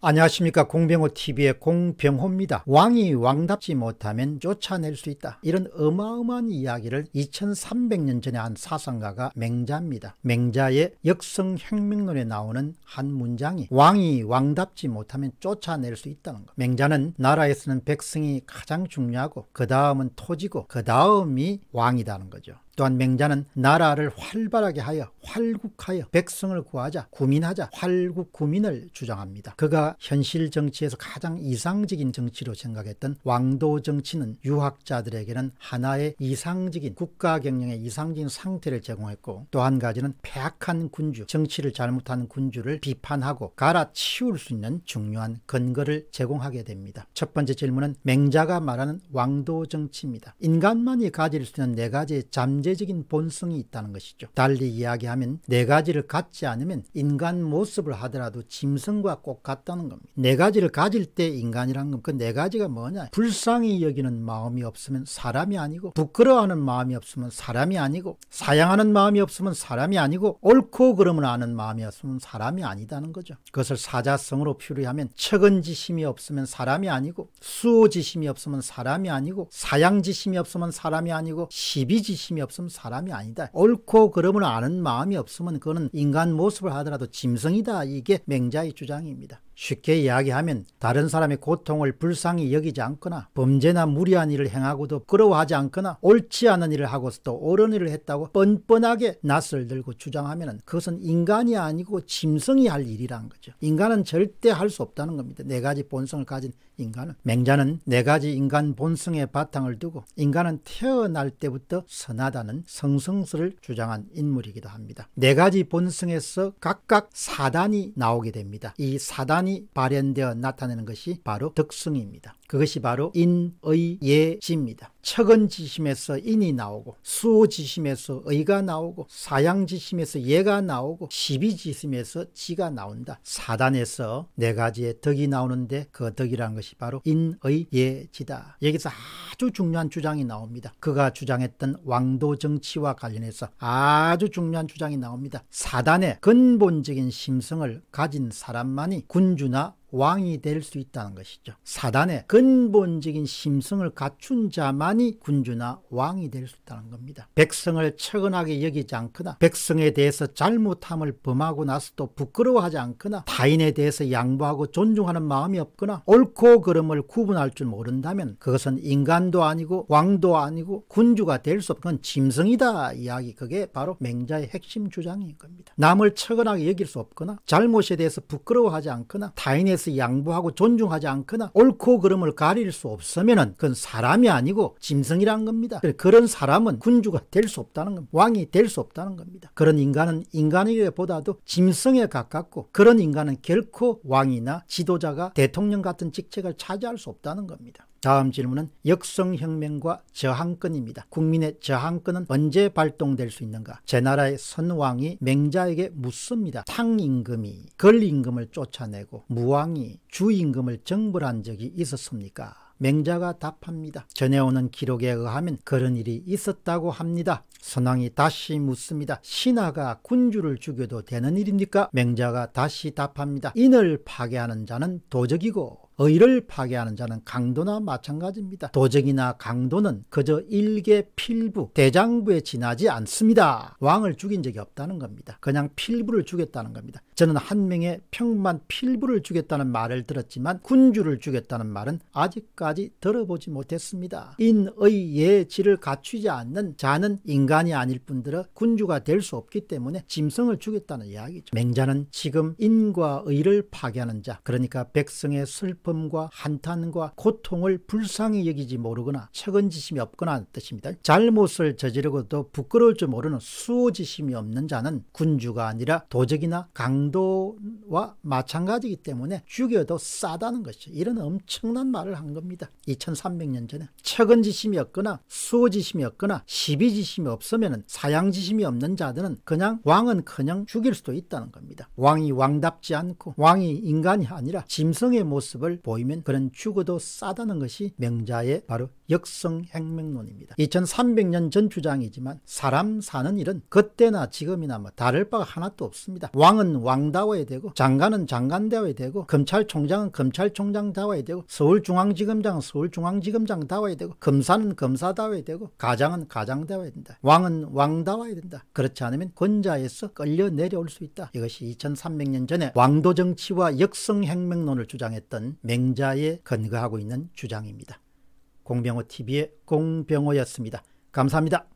안녕하십니까 공병호TV의 공병호입니다. 왕이 왕답지 못하면 쫓아낼 수 있다. 이런 어마어마한 이야기를 2300년 전에 한 사상가가 맹자입니다. 맹자의 역성혁명론에 나오는 한 문장이 왕이 왕답지 못하면 쫓아낼 수 있다는 것. 맹자는 나라에서는 백성이 가장 중요하고 그 다음은 토지고 그 다음이 왕이라는 거죠. 또한 맹자는 나라를 활발하게 하여 활국하여 백성을 구하자 구민하자 활국 구민을 주장합니다. 그가 현실 정치에서 가장 이상적인 정치로 생각했던 왕도 정치는 유학자들에게는 하나의 이상적인 국가 경영의 이상적인 상태를 제공했고 또 한 가지는 폐악한 군주 정치를 잘못한 군주를 비판하고 갈아치울 수 있는 중요한 근거를 제공하게 됩니다. 첫 번째 질문은 맹자가 말하는 왕도 정치입니다. 인간만이 가질 수 있는 네 가지의 잠재 존재적인 본성이 있다는 것이죠. 달리 이야기하면 네 가지를 갖지 않으면 인간 모습을 하더라도 짐승과 꼭 같다는 겁니다. 네 가지를 가질 때 인간이란 건 그 네 가지가 뭐냐? 불쌍히 여기는 마음이 없으면 사람이 아니고 부끄러워하는 마음이 없으면 사람이 아니고 사양하는 마음이 없으면 사람이 아니고 옳고 그름을 아는 마음이 없으면 사람이 아니다는 거죠. 그것을 사자성으로 표류하면 척은지심이 없으면 사람이 아니고 수호지심이 없으면 사람이 아니고 사양지심이 없으면 사람이 아니고 시비지심이 없으면 없으면 사람이 아니다. 옳고 그름을 아는 마음이 없으면 그거는 인간 모습을 하더라도 짐승이다. 이게 맹자의 주장입니다. 쉽게 이야기하면 다른 사람의 고통을 불쌍히 여기지 않거나 범죄나 무리한 일을 행하고도 부끄러워하지 않거나 옳지 않은 일을 하고서도 옳은 일을 했다고 뻔뻔하게 낯을 들고 주장하면 그것은 인간이 아니고 짐승이 할 일이라는 거죠. 인간은 절대 할 수 없다는 겁니다. 네 가지 본성을 가진 인간은. 맹자는 네 가지 인간 본성의 바탕을 두고 인간은 태어날 때부터 선하다는 성성스를 주장한 인물이기도 합니다. 네 가지 본성에서 각각 사단이 나오게 됩니다. 이 사단이 발현되어 나타내는 것이 바로 덕성입니다. 그것이 바로 인의예지입니다. 척은지심에서 인이 나오고 수호지심에서 의가 나오고 사양지심에서 예가 나오고 시비지심에서 지가 나온다. 사단에서 네 가지의 덕이 나오는데 그 덕이라는 것이 바로 인의예지다. 여기서 아주 중요한 주장이 나옵니다. 그가 주장했던 왕도 정치와 관련해서 아주 중요한 주장이 나옵니다. 사단의 근본적인 심성을 가진 사람만이 군주나 왕이 될 수 있다는 것이죠. 사단의 근본적인 심성을 갖춘 자만이 군주나 왕이 될 수 있다는 겁니다. 백성을 처근하게 여기지 않거나 백성에 대해서 잘못함을 범하고 나서도 부끄러워하지 않거나 타인에 대해서 양보하고 존중하는 마음이 없거나 옳고 그름을 구분할 줄 모른다면 그것은 인간도 아니고 왕도 아니고 군주가 될 수 없는 짐승이다 이야기 그게 바로 맹자의 핵심 주장인 겁니다. 남을 처근하게 여길 수 없거나 잘못에 대해서 부끄러워하지 않거나 타인의 대해서 양보하고 존중하지 않거나 옳고 그름을 가릴 수 없으면 그건 사람이 아니고 짐승이란 겁니다. 그런 사람은 군주가 될 수 없다는 겁니다. 왕이 될 수 없다는 겁니다. 그런 인간은 인간에게보다도 짐승에 가깝고 그런 인간은 결코 왕이나 지도자가 대통령 같은 직책을 차지할 수 없다는 겁니다. 다음 질문은 역성혁명과 저항권입니다. 국민의 저항권은 언제 발동될 수 있는가? 제 나라의 선왕이 맹자에게 묻습니다. 탕임금이 걸임금을 쫓아내고 무왕이 주임금을 정벌한 적이 있었습니까? 맹자가 답합니다. 전해오는 기록에 의하면 그런 일이 있었다고 합니다. 선왕이 다시 묻습니다. 신하가 군주를 죽여도 되는 일입니까? 맹자가 다시 답합니다. 인을 파괴하는 자는 도적이고 의를 파괴하는 자는 강도나 마찬가지입니다. 도적이나 강도는 그저 일개 필부, 대장부에 지나지 않습니다. 왕을 죽인 적이 없다는 겁니다. 그냥 필부를 죽였다는 겁니다. 저는 한 명의 평만 필부를 죽였다는 말을 들었지만 군주를 죽였다는 말은 아직까지 들어보지 못했습니다. 인의 예지를 갖추지 않는 자는 인간이 아닐 뿐더러 군주가 될 수 없기 때문에 짐승을 죽였다는 이야기죠. 맹자는 지금 인과 의를 파괴하는 자, 그러니까 백성의 슬픔 슬픔과 한탄과 고통을 불쌍히 여기지 모르거나 책은지심이 없거나 뜻입니다. 잘못을 저지르고도 부끄러울 줄 모르는 수호지심이 없는 자는 군주가 아니라 도적이나 강도와 마찬가지이기 때문에 죽여도 싸다는 것이죠. 이런 엄청난 말을 한 겁니다. 2300년 전에 책은지심이 없거나 수호지심이 없거나 시비지심이 없으면 사양지심이 없는 자들은 그냥 왕은 그냥 죽일 수도 있다는 겁니다. 왕이 왕답지 않고 왕이 인간이 아니라 짐승의 모습을 보이면 그는 죽어도 싸다는 것이 명자의 바로 역성행명론입니다. 2300년 전 주장이지만 사람 사는 일은 그때나 지금이나 뭐 다를 바가 하나도 없습니다. 왕은 왕다워야 되고 장관은 장관다워야 되고 검찰총장은 검찰총장다워야 되고 서울중앙지검장은 서울중앙지검장다워야 되고 검사는 검사다워야 되고 가장은 가장다워야 된다. 왕은 왕다워야 된다. 그렇지 않으면 권자에서 끌려 내려올 수 있다. 이것이 2300년 전에 왕도 정치와 역성행명론을 주장했던 맹자에 근거하고 있는 주장입니다. 공병호 TV의 공병호였습니다. 감사합니다.